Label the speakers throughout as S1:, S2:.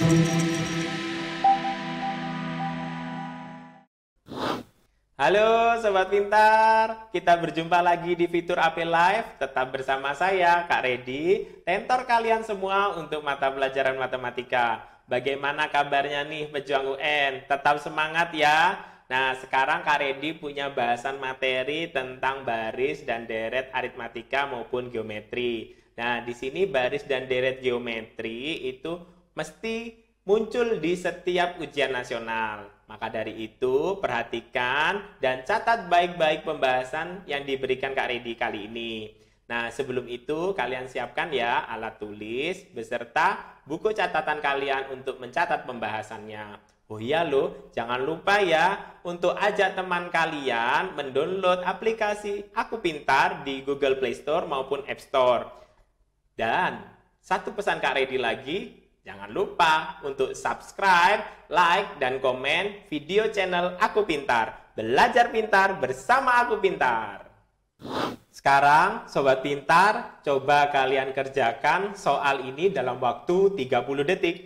S1: Halo Sobat Pintar, kita berjumpa lagi di fitur AP Live. Tetap bersama saya, Kak Redi, tentor kalian semua untuk mata pelajaran matematika. Bagaimana kabarnya nih pejuang UN? Tetap semangat ya. Nah, sekarang Kak Redi punya bahasan materi tentang baris dan deret aritmatika maupun geometri. Nah, di sini baris dan deret geometri itu mesti muncul di setiap ujian nasional. Maka dari itu, perhatikan dan catat baik-baik pembahasan yang diberikan Kak Redi kali ini. Nah, sebelum itu kalian siapkan ya alat tulis beserta buku catatan kalian untuk mencatat pembahasannya. Oh iya loh, jangan lupa ya untuk ajak teman kalian mendownload aplikasi Aku Pintar di Google Play Store maupun App Store. Dan satu pesan Kak Redi lagi, Jangan lupa untuk subscribe, like, dan komen video channel Aku Pintar. Belajar pintar bersama Aku Pintar. Sekarang, Sobat Pintar, coba kalian kerjakan soal ini dalam waktu 30 detik.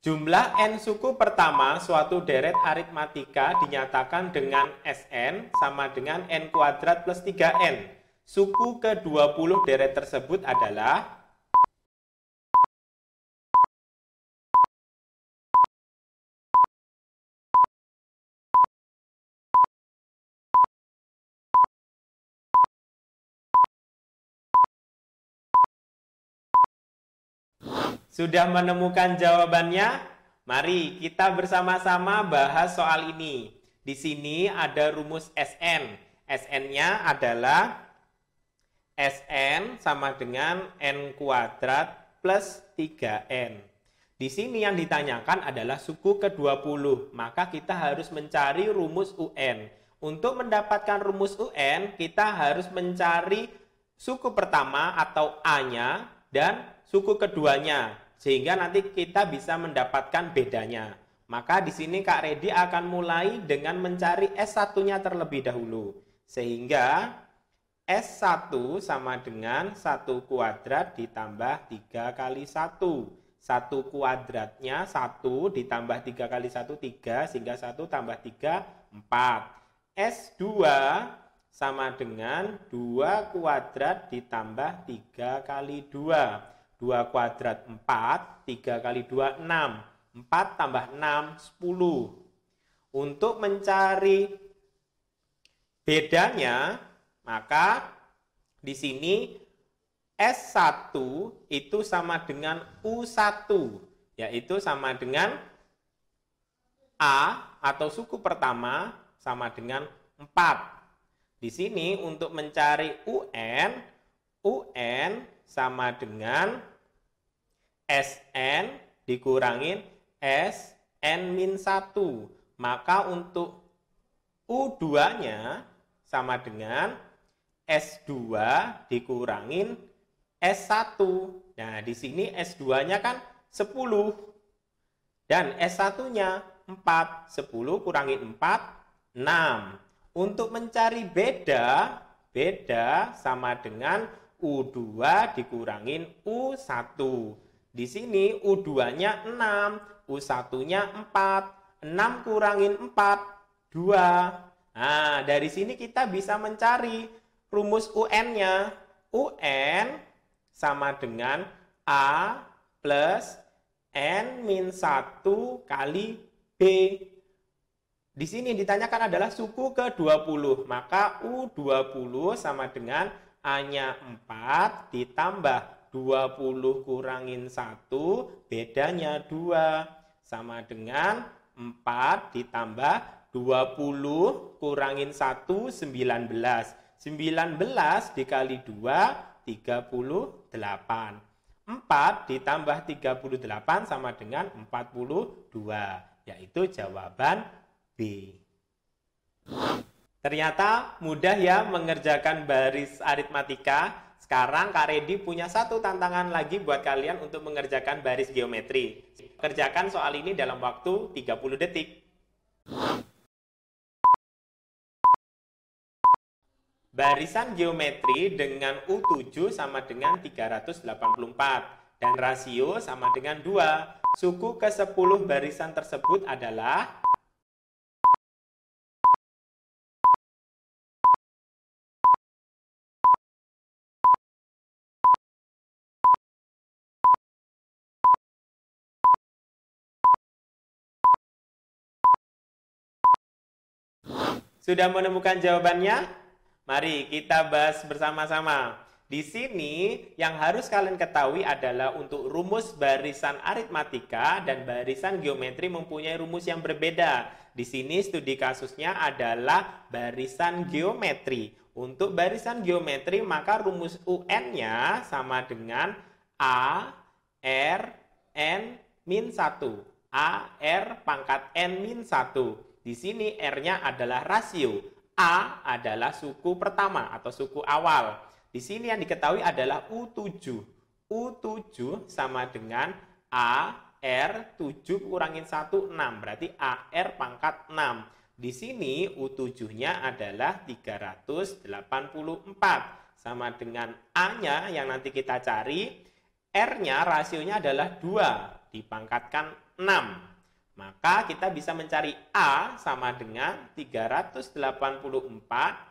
S1: Jumlah n suku pertama suatu deret aritmatika dinyatakan dengan Sn sama dengan n kuadrat plus 3n. Suku ke-20 deret tersebut adalah Sudah menemukan jawabannya? Mari kita bersama-sama bahas soal ini. Di sini ada rumus SN. SN-nya adalah Sn sama dengan N kuadrat plus 3N. Di sini yang ditanyakan adalah suku ke-20, maka kita harus mencari rumus UN. Untuk mendapatkan rumus UN, kita harus mencari suku pertama atau A-nya dan suku keduanya, sehingga nanti kita bisa mendapatkan bedanya. Maka di sini Kak Redi akan mulai dengan mencari S1-nya terlebih dahulu. Sehingga S1 sama dengan 1 kuadrat ditambah 3 kali 1. 1 kuadratnya 1 ditambah 3 kali 1, 3. Sehingga 1 tambah 3, 4. S2 sama dengan 2 kuadrat ditambah 3 kali 2. 2 kuadrat 4, 3 kali 2, 6. 4 tambah 6, 10. Untuk mencari bedanya, maka di sini S1 itu sama dengan U1, yaitu sama dengan A atau suku pertama sama dengan 4. Di sini untuk mencari UN, UN sama dengan SN dikurangin SN-1. Maka untuk U2-nya sama dengan S2 dikurangin S1. Nah, di sini S2-nya kan 10. Dan S1-nya 4. 10 kurangin 4, 6. Untuk mencari beda, beda sama dengan U2 dikurangin U1. Di sini U2-nya 6, U1-nya 4. 6 kurangin 4, 2. Nah, dari sini kita bisa mencari rumus UN-nya. UN sama dengan A plus N min 1 kali B. Di sini ditanyakan adalah suku ke-20. Maka U20 sama dengan A-nya 4 ditambah 20 kurangin 1, bedanya 2. Sama dengan 4 ditambah 20 kurangin 1, 19. 19 dikali 2, 38. 4 ditambah 38 sama dengan 42, yaitu jawaban B. Ternyata mudah ya mengerjakan baris aritmatika. Sekarang Kak Redi punya satu tantangan lagi buat kalian untuk mengerjakan baris geometri. Kerjakan soal ini dalam waktu 30 detik. Barisan geometri dengan U7 sama dengan 384 dan rasio sama dengan 2. Suku ke-10 barisan tersebut adalah Sudah menemukan jawabannya? Mari kita bahas bersama-sama. Di sini yang harus kalian ketahui adalah untuk rumus barisan aritmatika dan barisan geometri mempunyai rumus yang berbeda. Di sini studi kasusnya adalah barisan geometri. Untuk barisan geometri maka rumus UN-nya sama dengan A, R, N, min 1. A, R, pangkat N, min 1. Di sini R-nya adalah rasio. A adalah suku pertama atau suku awal. Di sini yang diketahui adalah U7. U7 sama dengan A R 7 kurangin 1 6 berarti AR pangkat 6. Di sini U7-nya adalah 384 sama dengan A-nya yang nanti kita cari R-nya rasionya adalah 2 dipangkatkan 6. Maka kita bisa mencari A sama dengan 384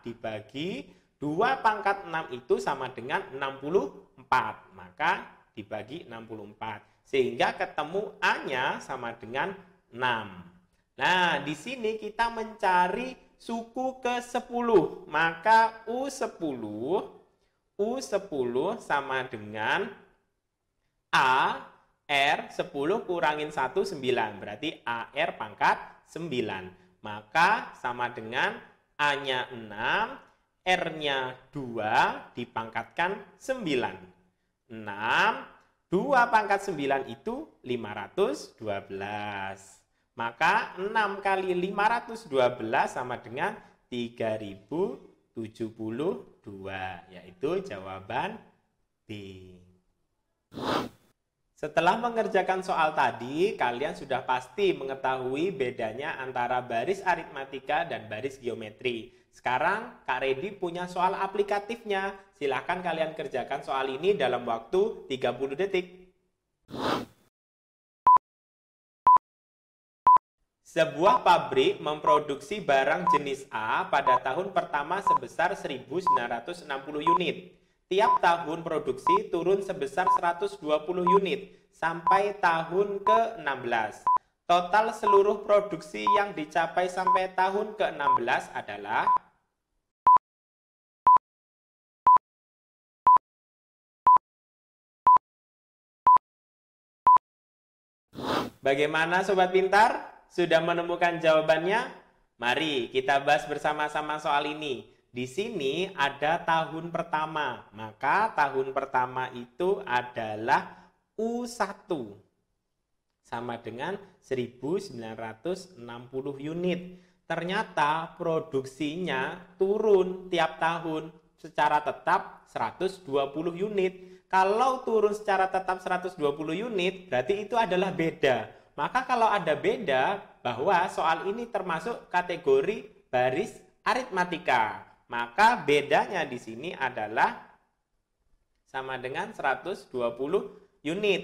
S1: dibagi 2 pangkat 6 itu sama dengan 64. Maka dibagi 64. Sehingga ketemu A-nya sama dengan 6. Nah, di sini kita mencari suku ke-10. Maka U10 U10 sama dengan A R 10 kurangin 1 9 berarti AR pangkat 9 maka sama dengan A nya 6 R nya 2 dipangkatkan 9 6 2 pangkat 9 itu 512 maka 6 kali 512 sama dengan 3072 yaitu jawaban B setelah mengerjakan soal tadi, kalian sudah pasti mengetahui bedanya antara baris aritmatika dan baris geometri. Sekarang Kak Redi punya soal aplikatifnya. Silahkan kalian kerjakan soal ini dalam waktu 30 detik. Sebuah pabrik memproduksi barang jenis A pada tahun pertama sebesar 1960 unit. Tiap tahun produksi turun sebesar 120 unit sampai tahun ke-16. Total seluruh produksi yang dicapai sampai tahun ke-16 adalah Bagaimana sobat pintar? Sudah menemukan jawabannya? Mari kita bahas bersama-sama soal ini. Di sini ada tahun pertama, maka tahun pertama itu adalah U1 sama dengan 1960 unit. Ternyata produksinya turun tiap tahun secara tetap 120 unit. Kalau turun secara tetap 120 unit, berarti itu adalah beda. Maka kalau ada beda, bahwa soal ini termasuk kategori baris aritmatika. Maka bedanya di sini adalah sama dengan 120 unit.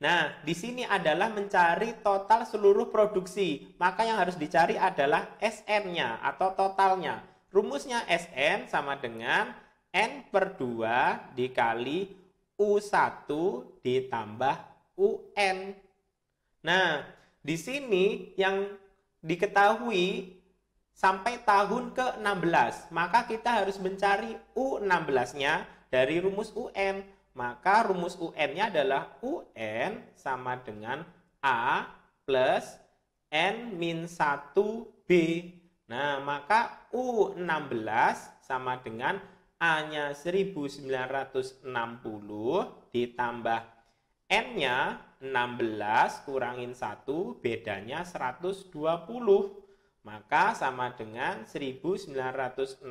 S1: Nah, di sini adalah mencari total seluruh produksi. Maka yang harus dicari adalah SN-nya atau totalnya. Rumusnya SN sama dengan N per 2 dikali U1 ditambah UN. Nah, di sini yang diketahui sampai tahun ke-16. Maka kita harus mencari U16-nya dari rumus UN. Maka rumus UN-nya adalah UN sama dengan A plus N min 1B. Nah, maka U16 sama dengan A-nya 1960 ditambah N-nya 16 kurangin 1 bedanya 120. Maka sama dengan 1960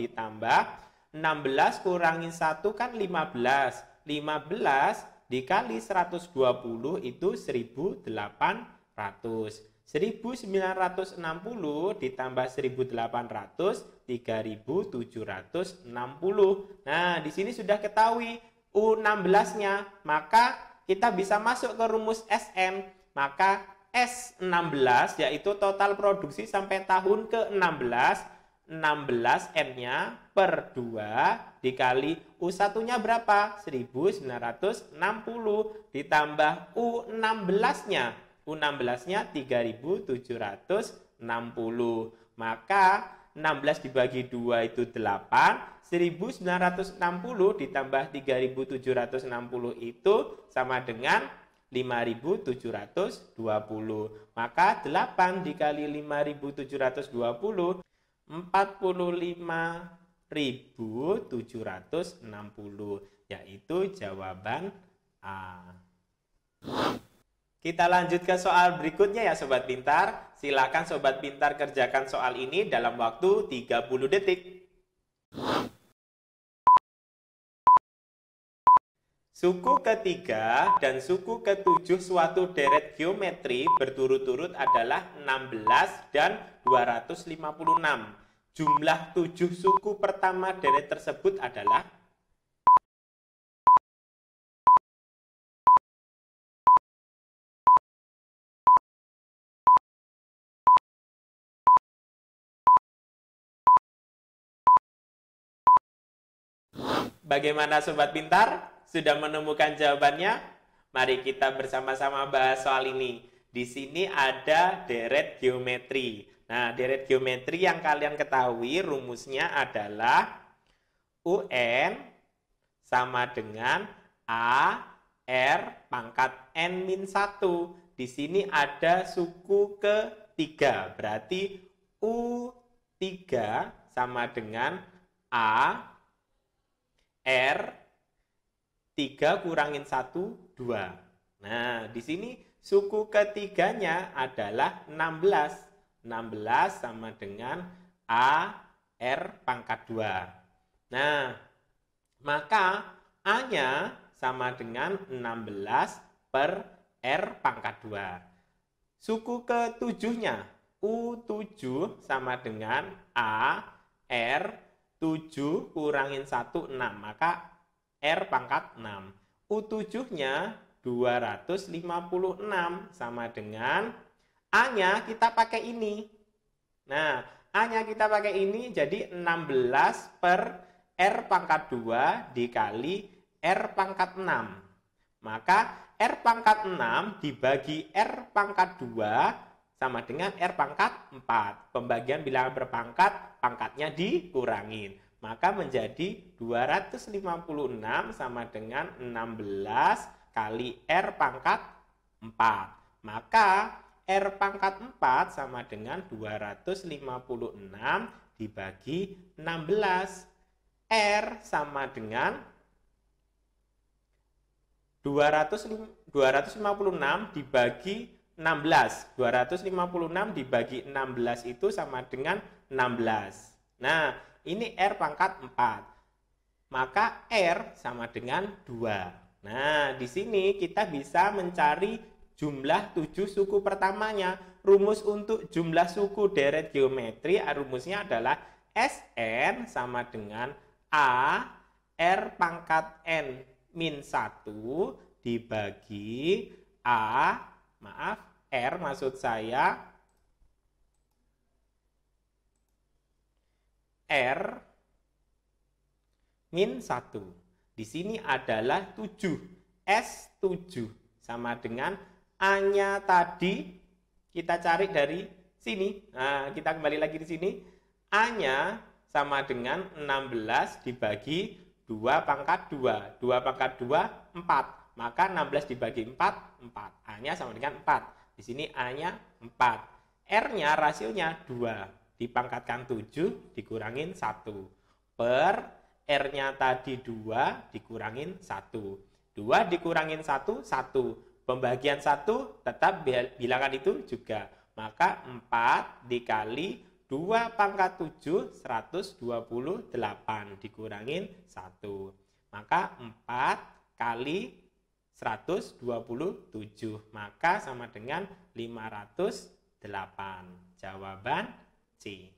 S1: ditambah 16 kurangi 1 kan 15. 15 dikali 120 itu 1800. 1960 ditambah 1800 3760. Nah, di sini sudah ketahui U16-nya, maka kita bisa masuk ke rumus SN. Maka S16 yaitu total produksi sampai tahun ke-16 16 N-nya per 2 dikali U1-nya berapa? 1960 ditambah U16-nya. U16-nya 3760. Maka 16 dibagi 2 itu 8. 1960 ditambah 3760 itu sama dengan 5720. Maka 8 dikali 5720 45.760 yaitu jawaban A. Kita lanjut ke soal berikutnya ya Sobat Pintar. Silakan Sobat Pintar kerjakan soal ini dalam waktu 30 detik. Suku ketiga dan suku ketujuh suatu deret geometri berturut-turut adalah 16 dan 256. Jumlah tujuh suku pertama deret tersebut adalah Bagaimana sobat pintar? Sudah menemukan jawabannya? Mari kita bersama-sama bahas soal ini. Di sini ada deret geometri. Nah, deret geometri yang kalian ketahui rumusnya adalah UN sama dengan A R pangkat N min 1. Di sini ada suku ketiga. Berarti U3 sama dengan A R 3 kurangin 1, 2. Nah, di sini suku ketiganya adalah 16. 16 sama dengan A R pangkat 2. Nah, maka A-nya sama dengan 16 per R pangkat 2. Suku ketujuhnya U7 sama dengan A R 7 kurangin 1, 6. Maka R pangkat 6. U7-nya 256 sama dengan A-nya kita pakai ini. Nah, A-nya kita pakai ini jadi 16 per R pangkat 2 dikali R pangkat 6. Maka R pangkat 6 dibagi R pangkat 2 sama dengan R pangkat 4. Pembagian bilangan berpangkat, pangkatnya dikurangin. Maka menjadi 256 sama dengan 16 kali R pangkat 4. Maka R pangkat 4 sama dengan 256 dibagi 16. R sama dengan 256 dibagi 16. 256 dibagi 16 itu sama dengan 16. Nah, ini R pangkat 4. Maka R sama dengan 2. Nah, di sini kita bisa mencari jumlah tujuh suku pertamanya. Rumus untuk jumlah suku deret geometri, rumusnya adalah Sn sama dengan A R pangkat N min 1 dibagi A, maaf, R maksud saya, R min 1. Di sini adalah 7. S7 sama dengan A-nya tadi kita cari dari sini. Nah, kita kembali lagi di sini. A-nya sama dengan 16 dibagi 2 pangkat 2. 2 pangkat 2, 4. Maka 16 dibagi 4, 4. A-nya sama dengan 4. Di sini A-nya 4. R-nya rasionya 2. Dipangkatkan 7, dikurangin 1. Per R-nya tadi 2, dikurangin 1. 2 dikurangin 1, 1. Pembagian satu tetap bilangan itu juga. Maka 4 dikali 2 pangkat 7, 128 dikurangin 1. Maka 4 kali 127. Maka sama dengan 508. Jawaban C.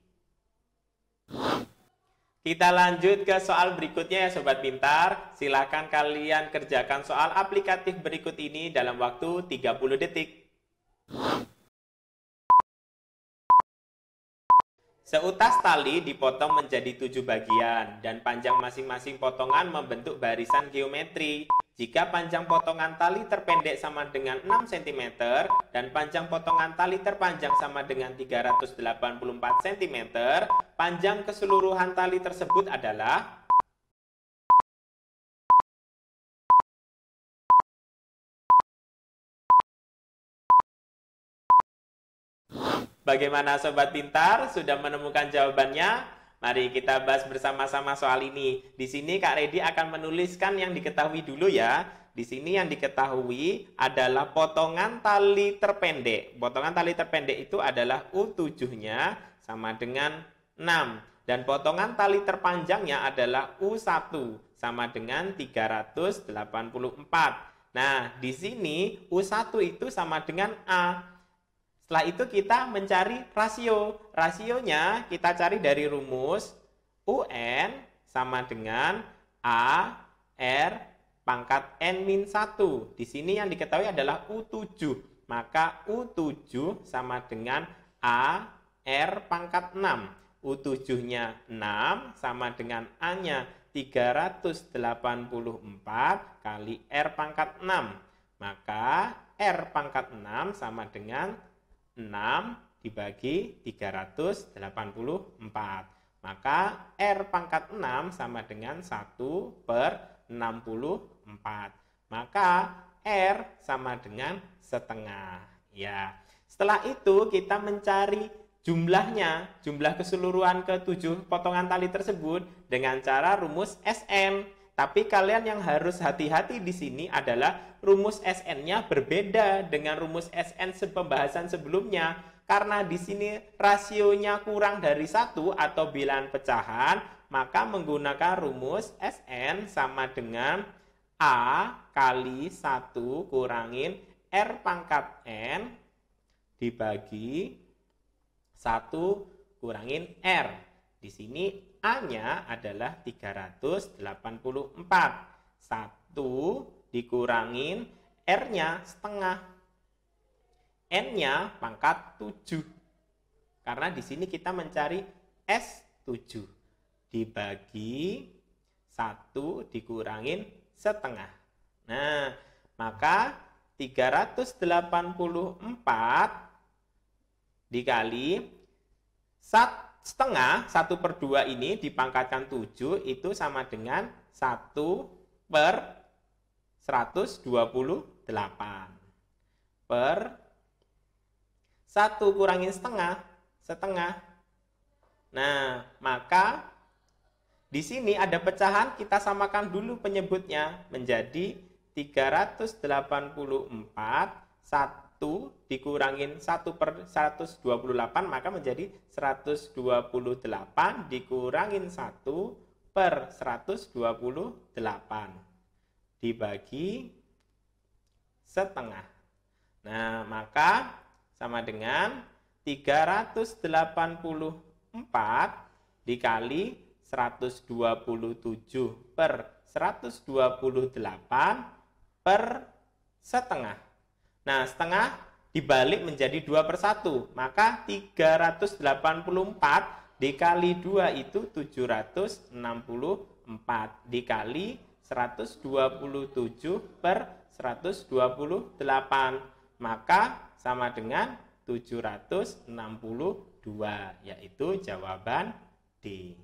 S1: Kita lanjut ke soal berikutnya ya Sobat Pintar. Silakan kalian kerjakan soal aplikatif berikut ini dalam waktu 30 detik. Seutas tali dipotong menjadi tujuh bagian dan panjang masing-masing potongan membentuk barisan geometri. Jika panjang potongan tali terpendek sama dengan 6 cm dan panjang potongan tali terpanjang sama dengan 384 cm, panjang keseluruhan tali tersebut adalah Bagaimana sobat pintar? Sudah menemukan jawabannya? Mari kita bahas bersama-sama soal ini. Di sini Kak Redi akan menuliskan yang diketahui dulu ya. Di sini yang diketahui adalah potongan tali terpendek. Potongan tali terpendek itu adalah U7-nya sama dengan 6. Dan potongan tali terpanjangnya adalah U1 sama dengan 384. Nah, di sini U1 itu sama dengan A. Setelah itu kita mencari rasio. Rasionya kita cari dari rumus UN sama dengan A R pangkat N-1. Di sini yang diketahui adalah U7. Maka U7 sama dengan A R pangkat 6. U7-nya 6 sama dengan A-nya 384 kali R pangkat 6. Maka R pangkat 6 sama dengan 6 dibagi 384. Maka R pangkat 6 sama dengan 1 per 64. Maka R sama dengan setengah. Ya. Setelah itu kita mencari jumlahnya, jumlah keseluruhan ketujuh potongan tali tersebut dengan cara rumus SN. Tapi kalian yang harus hati-hati di sini adalah rumus SN-nya berbeda dengan rumus SN pembahasan sebelumnya. Karena di sini rasionya kurang dari satu atau bilangan pecahan, maka menggunakan rumus SN sama dengan A kali 1 kurangin R pangkat N dibagi 1 kurangin R. Di sini A-nya adalah 384. 1 dikurangin R-nya setengah. N-nya pangkat 7. Karena di sini kita mencari S7. Dibagi 1 dikurangin setengah. Nah, maka 384 dikali 1 setengah 1 per 2 ini dipangkatkan 7 itu sama dengan 1 per 128 per 1 kurangin setengah setengah. Nah maka di sini ada pecahan kita samakan dulu penyebutnya menjadi 384 1 dikurangin 1 per 128 maka menjadi 128 dikurangin 1 per 128 dibagi setengah. Nah, maka sama dengan 384 dikali 127 per 128 per setengah. Nah, setengah dibalik menjadi 2 per 1. Maka 384 dikali 2 itu 764. Dikali 127 per 128. Maka sama dengan 762. Yaitu jawaban D.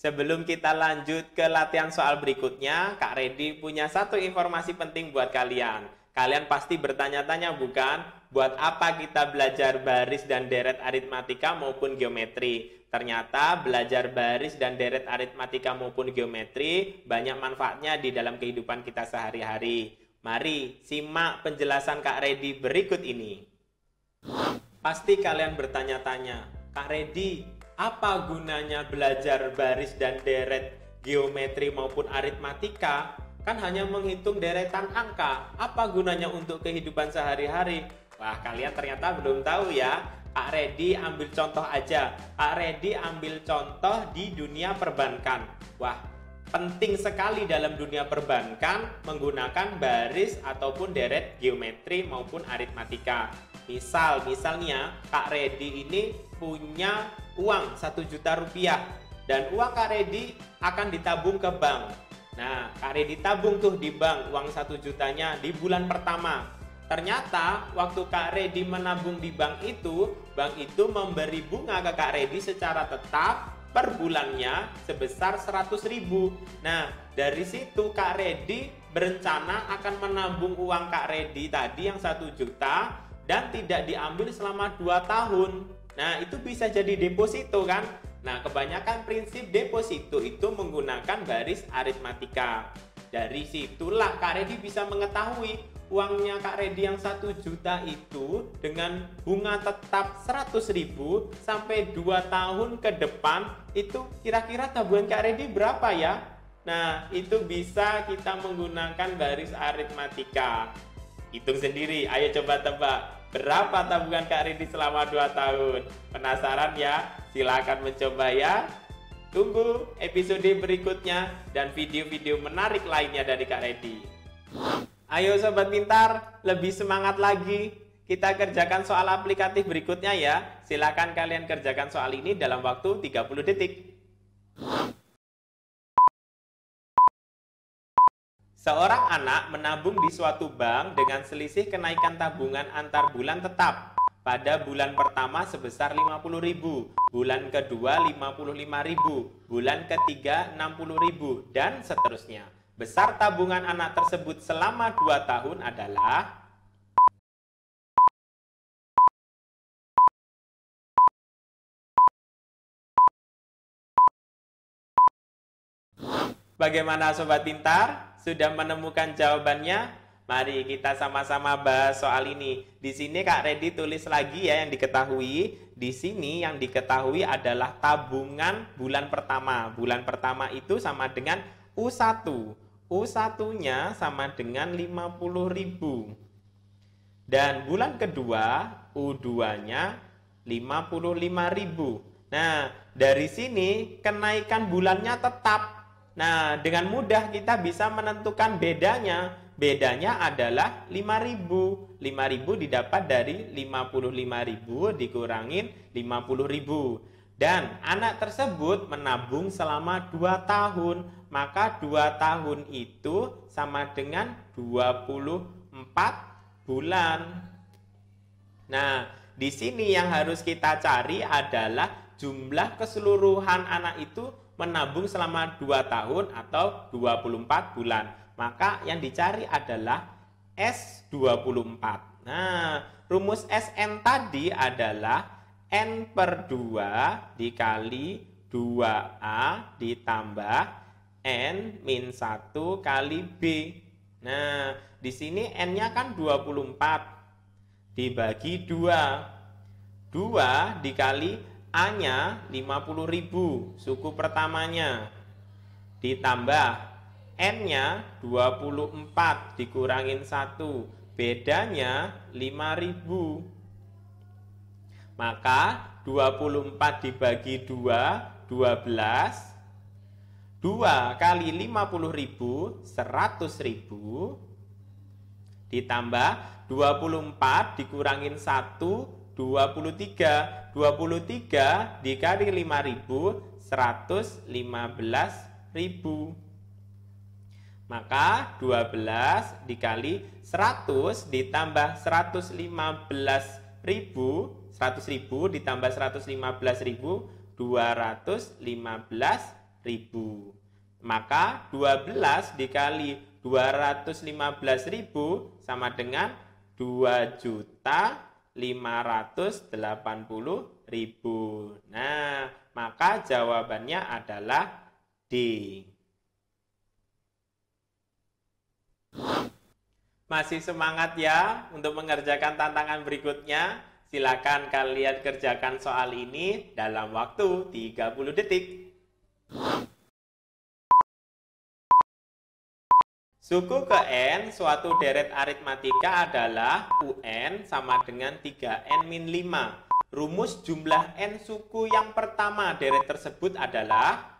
S1: Sebelum kita lanjut ke latihan soal berikutnya, Kak Redi punya satu informasi penting buat kalian. Kalian pasti bertanya-tanya bukan, buat apa kita belajar baris dan deret aritmatika maupun geometri? Ternyata belajar baris dan deret aritmatika maupun geometri banyak manfaatnya di dalam kehidupan kita sehari-hari. Mari simak penjelasan Kak Redi berikut ini. Pasti kalian bertanya-tanya, Kak Redi, apa gunanya belajar baris dan deret geometri maupun aritmatika? Kan hanya menghitung deretan angka. Apa gunanya untuk kehidupan sehari-hari? Wah, kalian ternyata belum tahu ya. Kak Redi ambil contoh aja. Kak Redi ambil contoh di dunia perbankan. Wah, penting sekali dalam dunia perbankan menggunakan baris ataupun deret geometri maupun aritmatika. Misal, misalnya Kak Redi ini punya uang 1 juta rupiah dan uang Kak Redi akan ditabung ke bank. Nah, Kak Redi tabung tuh di bank uang 1 jutanya di bulan pertama. Ternyata waktu Kak Redi menabung di bank itu, bank itu memberi bunga ke Kak Redi secara tetap per bulannya sebesar 100 ribu. Nah, dari situ Kak Redi berencana akan menabung uang Kak Redi tadi yang 1 juta dan tidak diambil selama 2 tahun. Nah, itu bisa jadi deposito kan? Nah, kebanyakan prinsip deposito itu menggunakan baris aritmatika. Dari situlah Kak Redi bisa mengetahui uangnya Kak Redi yang 1 juta itu dengan bunga tetap 100 ribu sampai 2 tahun ke depan itu kira-kira tabungan Kak Redi berapa ya? Nah itu bisa kita menggunakan baris aritmatika Hitung sendiri, ayo coba tebak Berapa tabungan Kak Redi selama 2 tahun? Penasaran ya? Silahkan mencoba ya Tunggu episode berikutnya dan video-video menarik lainnya dari Kak Redi. Ayo sobat pintar, lebih semangat lagi. Kita kerjakan soal aplikatif berikutnya ya. Silakan kalian kerjakan soal ini dalam waktu 30 detik. Seorang anak menabung di suatu bank dengan selisih kenaikan tabungan antar bulan tetap. Pada bulan pertama sebesar 50.000, bulan kedua 55.000, bulan ketiga 60.000 dan seterusnya. Besar tabungan anak tersebut selama 2 tahun adalah Bagaimana sobat pintar? Sudah menemukan jawabannya? Mari kita sama-sama bahas soal ini. Di sini Kak Redi tulis lagi ya yang diketahui. Di sini yang diketahui adalah tabungan bulan pertama. Bulan pertama itu sama dengan U1. U1-nya sama dengan 50.000. Dan bulan kedua U2-nya 55.000. Nah, dari sini kenaikan bulannya tetap. Nah, dengan mudah kita bisa menentukan bedanya. Bedanya adalah 5.000. 5.000 didapat dari 55.000 dikurangin 50.000. Dan anak tersebut menabung selama 2 tahun maka dua tahun itu sama dengan 24 bulan. Nah, di sini yang harus kita cari adalah jumlah keseluruhan anak itu menabung selama 2 tahun atau 24 bulan. Maka yang dicari adalah S24. Nah, rumus SN tadi adalah N per 2 dikali 2A ditambah N min 1 kali B. Nah, di sini N-nya kan 24. Dibagi 2. 2 dikali A-nya 50.000, suku pertamanya. Ditambah N-nya 24 dikurangin 1, bedanya 5000. Maka 24 dibagi 2, 12 2 kali 50 ribu, 100 ribu, ditambah 24 dikurangin 1, 23. 23 dikali 5 ribu, 115 ribu. Maka 12 dikali 100 ditambah 115 ribu, 100 ribu ditambah 115 ribu, 215 ribu. Maka 12 dikali 215 ribu sama dengan 2 juta 580 ribu. Nah, maka jawabannya adalah D. Masih semangat ya untuk mengerjakan tantangan berikutnya? Silakan kalian kerjakan soal ini dalam waktu 30 detik. Suku ke N suatu deret aritmatika adalah UN sama dengan 3N min 5. Rumus jumlah N suku yang pertama deret tersebut adalah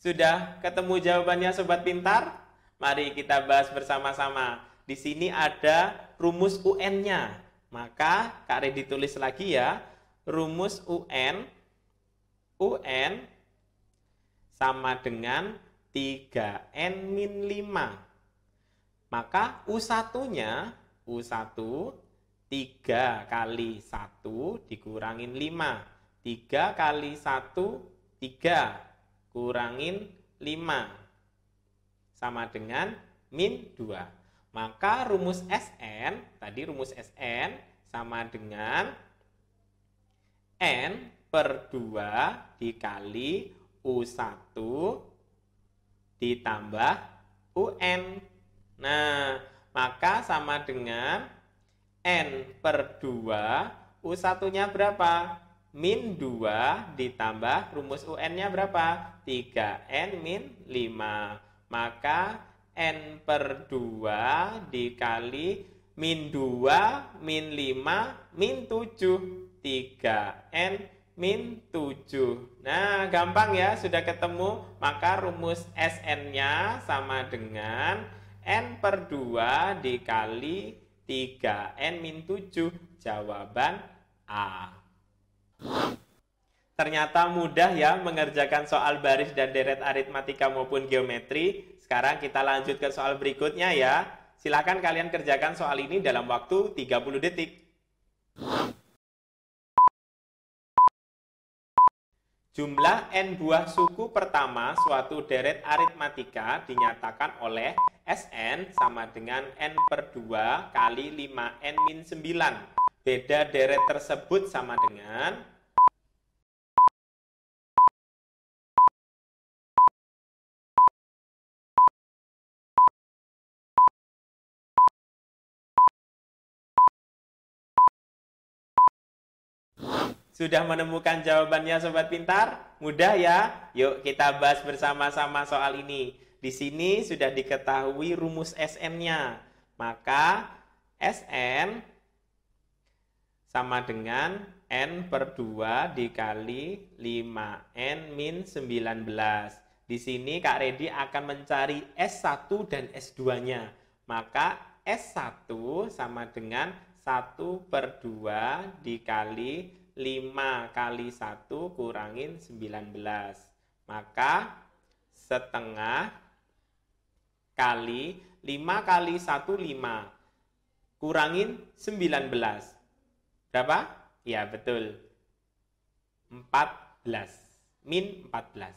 S1: Sudah ketemu jawabannya sobat pintar? Mari kita bahas bersama-sama. Di sini ada rumus UN-nya. Maka Kak Redi tulis lagi ya. Rumus UN UN sama dengan 3N min 5. Maka U1-nya U1 3 kali 1 dikurangin 5. 3 kali 1 3 kurangin 5 sama dengan min 2. Maka rumus Sn, tadi rumus Sn sama dengan N per 2 dikali U1 ditambah UN. Nah, maka sama dengan N per 2, U1-nya berapa? Min 2 ditambah rumus UN-nya berapa? 3N min 5. Maka N per 2 dikali min 2 min 5 min 7. 3N min 7. Nah, gampang ya, sudah ketemu. Maka rumus SN-nya sama dengan N per 2 dikali 3N min 7. Jawaban A. Ternyata mudah ya mengerjakan soal baris dan deret aritmatika maupun geometri. Sekarang kita lanjut ke soal berikutnya ya. Silakan kalian kerjakan soal ini dalam waktu 30 detik. Jumlah n buah suku pertama suatu deret aritmatika dinyatakan oleh Sn sama dengan n per 2 kali 5n min 9. Beda deret tersebut sama dengan Sudah menemukan jawabannya sobat pintar? Mudah ya? Yuk kita bahas bersama-sama soal ini. Di sini sudah diketahui rumus SN-nya. Maka SN sama dengan N per 2 dikali 5N min 19. Di sini Kak Redi akan mencari S1 dan S2-nya. Maka S1 sama dengan 1 per 2 dikali 5 kali 1 kurangin 19. Maka setengah kali 5 kali 1 5 kurangin 19 Berapa? Ya, betul. 14. Min 14.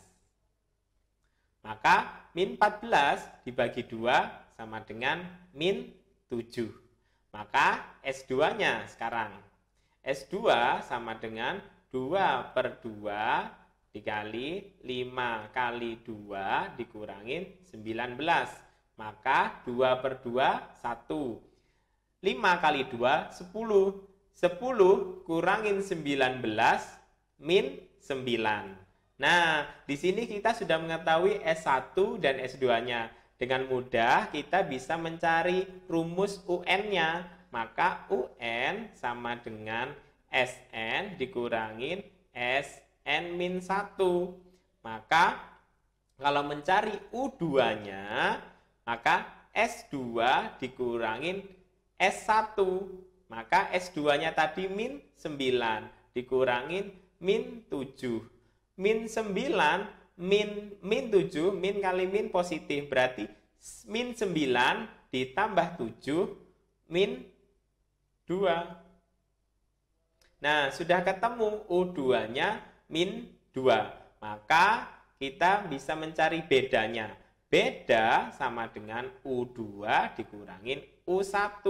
S1: Maka min 14 dibagi 2 sama dengan min 7. Maka S2-nya sekarang. S2 sama dengan 2 per 2 dikali 5 kali 2 dikurangin 19. Maka 2 per 2, 1. 5 kali 2, 10. 10 kurangin 19 min 9. Nah, di sini kita sudah mengetahui S1 dan S2-nya. Dengan mudah kita bisa mencari rumus UN-nya. Maka UN sama dengan SN dikurangin SN min 1. Maka kalau mencari U2-nya, maka S2 dikurangin S1 maka S2-nya tadi min 9 dikurangin min 7. Min 9 min min 7 min kali min positif berarti min 9 ditambah 7 min 2. Nah, sudah ketemu U2-nya min 2. Maka kita bisa mencari bedanya. Beda sama dengan U2 dikurangin U1.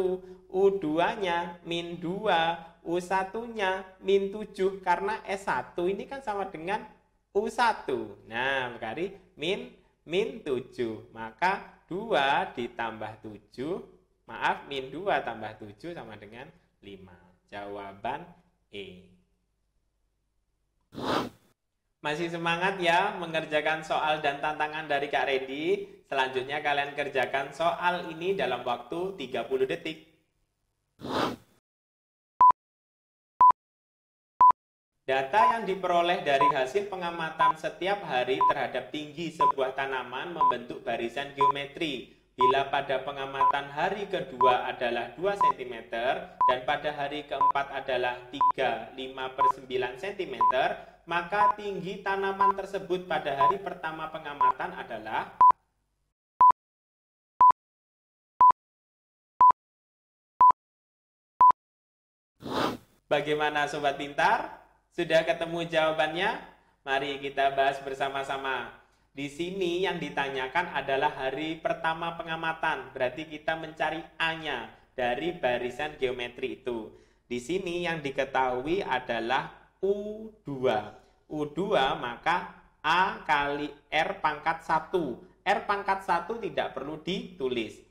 S1: U2-nya min 2, U1-nya min 7. Karena S1 ini kan sama dengan U1. Nah, berarti min min 7. Maka 2 ditambah 7, maaf, min 2 tambah 7 sama dengan 5. Jawaban E. Masih semangat ya mengerjakan soal dan tantangan dari Kak Redi? Selanjutnya kalian kerjakan soal ini dalam waktu 30 detik. Data yang diperoleh dari hasil pengamatan setiap hari terhadap tinggi sebuah tanaman membentuk barisan geometri. Bila pada pengamatan hari kedua adalah 2 cm dan pada hari keempat adalah 3, 5 per 9 cm, maka tinggi tanaman tersebut pada hari pertama pengamatan adalah Bagaimana sobat pintar? Sudah ketemu jawabannya? Mari kita bahas bersama-sama. Di sini yang ditanyakan adalah hari pertama pengamatan. Berarti kita mencari A-nya dari barisan geometri itu. Di sini yang diketahui adalah U2. U2 maka A kali R pangkat 1. R pangkat 1 tidak perlu ditulis.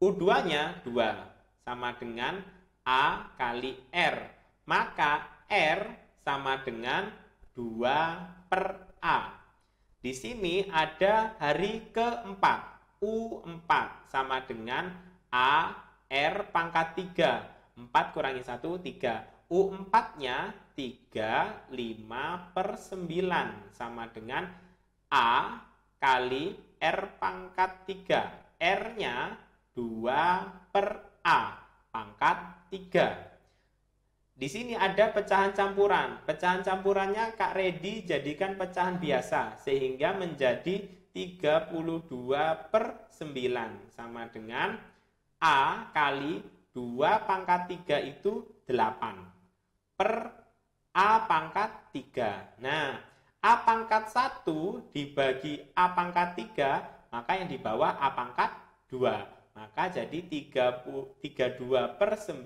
S1: U2-nya 2 sama dengan A kali R. Maka R sama dengan 2 per A. Di sini ada hari keempat. U4 sama dengan A R pangkat 3. 4 kurangi 1, 3. U4-nya 3, 5 per 9. Sama dengan A kali R pangkat 3. R-nya 2 per A pangkat 3. Di sini ada pecahan campuran. Pecahan campurannya Kak Redi jadikan pecahan biasa sehingga menjadi 32 per 9 sama dengan A kali 2 pangkat 3 itu 8 per A pangkat 3. Nah, A pangkat 1 dibagi A pangkat 3 maka yang di bawah A pangkat 2. Maka jadi 32 per 9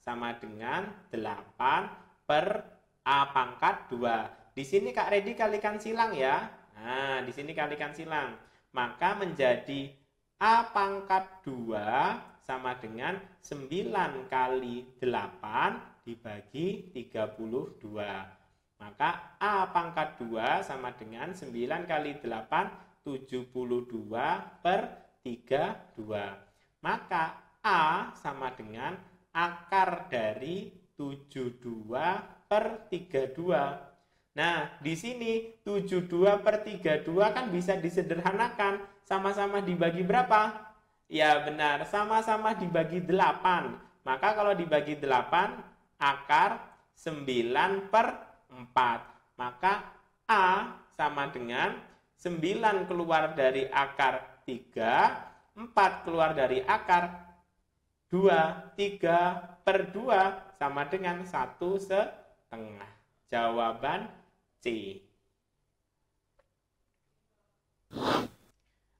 S1: sama dengan 8 per A pangkat 2. Di sini Kak Redi kalikan silang ya. Nah, di sini kalikan silang. Maka menjadi A pangkat 2 sama dengan 9 kali 8 dibagi 32. Maka A pangkat 2 sama dengan 9 kali 8, 72 per 32. Maka A sama dengan akar dari 72 per 32. Nah, di sini 72 per 32 kan bisa disederhanakan. Sama-sama dibagi berapa? Ya benar, sama-sama dibagi 8. Maka kalau dibagi 8, akar 9 per 4. Maka A sama dengan 9 keluar dari akar 3, 4 keluar dari akar 2, 3 per 2 sama dengan 1 setengah. Jawaban C.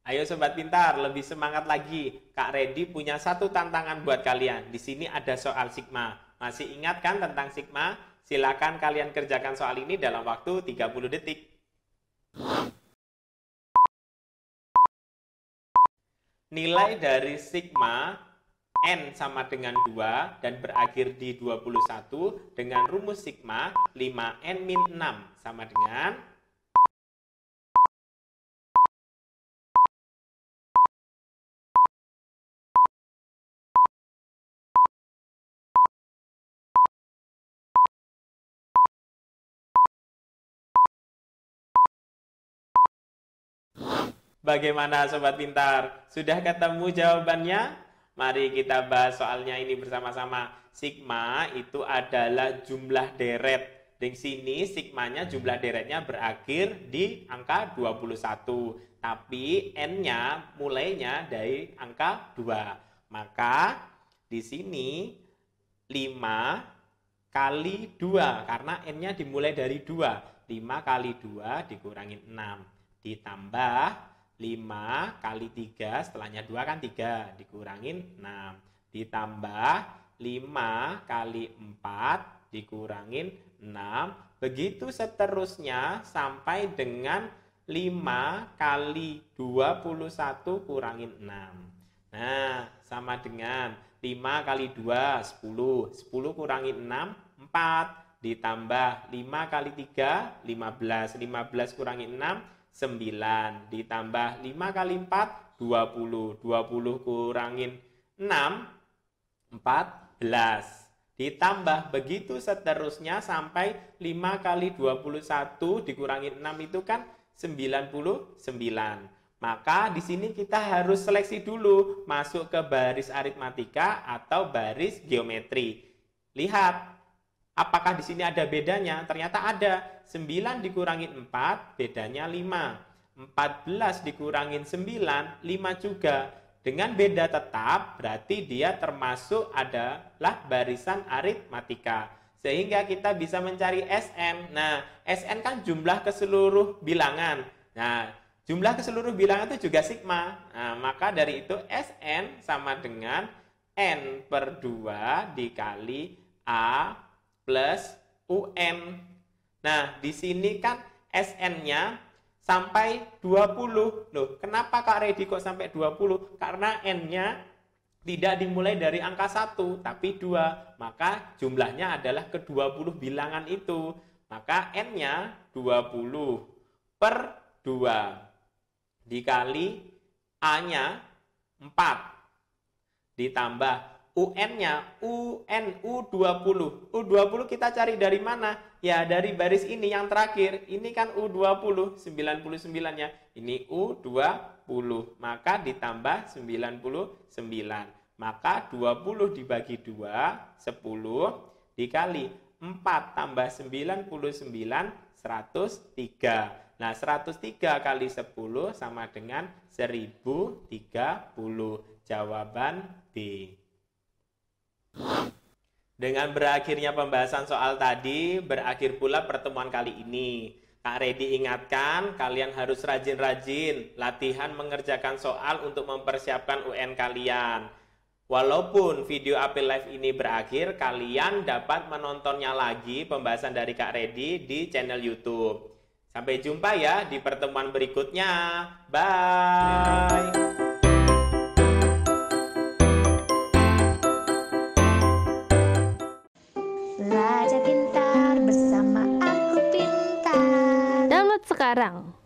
S1: Ayo sobat pintar, lebih semangat lagi. Kak Redi punya satu tantangan buat kalian. Di sini ada soal sigma. Masih ingat kan tentang sigma? Silakan kalian kerjakan soal ini dalam waktu 30 detik. Nilai dari sigma N sama dengan 2 dan berakhir di 21 dengan rumus sigma 5N min 6 sama dengan Bagaimana sobat pintar? Sudah ketemu jawabannya? Mari kita bahas soalnya ini bersama-sama. Sigma itu adalah jumlah deret. Di sini sigmanya jumlah deretnya berakhir di angka 21. Tapi N-nya mulainya dari angka 2. Maka di sini 5 kali 2 karena N-nya dimulai dari 2. 5 kali 2 dikurangi 6 ditambah 5 kali 3 setelahnya 2 kan 3 dikurangin 6 ditambah 5 kali 4 dikurangin 6 begitu seterusnya sampai dengan 5 kali 21 kurangin 6. Nah, sama dengan 5 kali 2, 10. 10 kurangin 6, 4. Ditambah 5 kali 3, 15. 15 kurangin 6, 9. Ditambah 5 kali 4, 20. 20 kurangin 6, 14. Ditambah begitu seterusnya sampai 5 kali 21 dikurangi 6 itu kan 99. Maka di sini kita harus seleksi dulu masuk ke baris aritmatika atau baris geometri. Lihat, apakah di sini ada bedanya? Ternyata ada. 9 dikurangi 4, bedanya 5. 14 dikurangi 9, 5 juga. Dengan beda tetap, berarti dia termasuk adalah barisan aritmatika. Sehingga kita bisa mencari SN. Nah, SN kan jumlah ke seluruh bilangan. Nah, jumlah ke seluruh bilangan itu juga sigma. Nah, maka dari itu SN sama dengan N per 2 dikali A plus UN. Nah, di sini kan SN-nya sampai 20. Loh, kenapa Kak Redi kok sampai 20? Karena N-nya tidak dimulai dari angka 1, tapi 2. Maka jumlahnya adalah ke-20 bilangan itu. Maka N-nya 20 per 2 dikali A-nya 4 ditambah UN-nya UN U20. U20 kita cari dari mana? Ya, dari baris ini yang terakhir. Ini kan U20, 99-nya. Ini U20. Maka ditambah 99. Maka 20 dibagi 2, 10 dikali 4 tambah 99, 103. Nah, 103 kali 10 sama dengan 1030. Jawaban B. Dengan berakhirnya pembahasan soal tadi, berakhir pula pertemuan kali ini. Kak Redi ingatkan, kalian harus rajin-rajin latihan mengerjakan soal untuk mempersiapkan UN kalian. Walaupun video Apel Live ini berakhir, kalian dapat menontonnya lagi pembahasan dari Kak Redi di channel YouTube. Sampai jumpa ya di pertemuan berikutnya. Bye. sekarang.